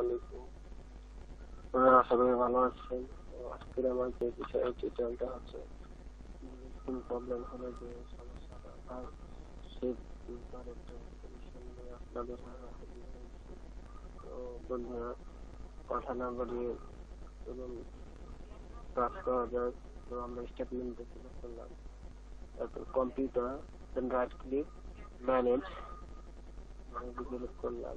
আলাইকুম। আশা করি ভালো আছেন। আজকের আমার যে বিষয়ে টিউটোরিয়ালটা হচ্ছে, কোন প্রবলেম হলে, যে আপনাদের তো বন্ধুরা, কথা না বাড়িয়ে এবং কাজ করা যায়, তো আমরা স্টেটমেন্টে করলাম। তারপর কম্পিউটার দেন ম্যানেজ ম্যানেজে করলাম।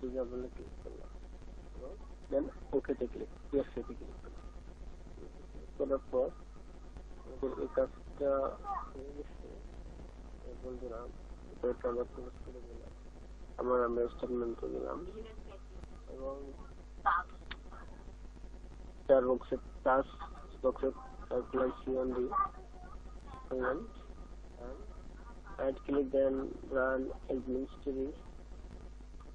ডিজাবলে ক্লিক করলাম এবং দেন ওকেতে ক্লিক পিএসসিতে ক্লিক করলাম করার পর আমাদের এই কাজটা হয়ে গেছে বন্ধুরা এটা আমরা ক্লোজ করে দিলাম আবার আমরা স্টেটমেন্টে দিলাম এবং চার বক্সে টাচ বক্সে সার্কুলার সিএনডি করলাম right click then run administrative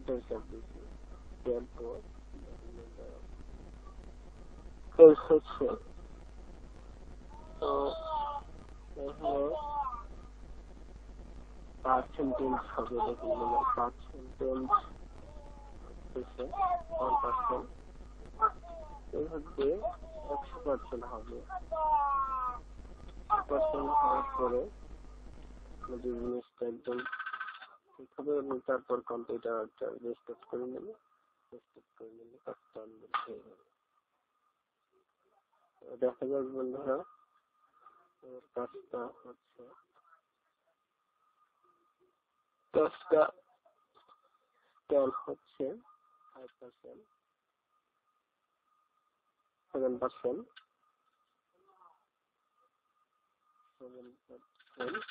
space slash scan now scan now scan now then inter then intercept this therefore এই হচ্ছে তো এখানে পার্সেন্টেজ হবে দেখুন মানে পার্সেন্টেজ হচ্ছে ওয়ান পার্সেন্ট এই হচ্ছে একশো পার্সেন্ট হবে পার্সেন্ট হওয়ার পরে আমাদের জিনিসটা একদম ঠিক হবে এবং তারপর কম্পিউটারটা রেস্টার্ট করে নেবে। রেস্টার্ট করে নিলে কাজটা আমাদের হয়ে যাবে। দেখা যাক বন্ধুরা কাজটা হচ্ছে। কাজটা স্ক্যান হচ্ছে? Five percent seven percent seven percent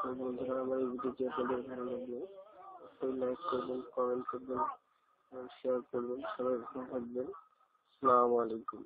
তো বন্ধুরা আমার এই ভিডিওটি আপনাদের ভালো লাগলে অবশ্যই লাইক করবেন কমেন্ট করবেন শেয়ার করবেন সবাই ভালো থাকবেন আসসালামু আলাইকুম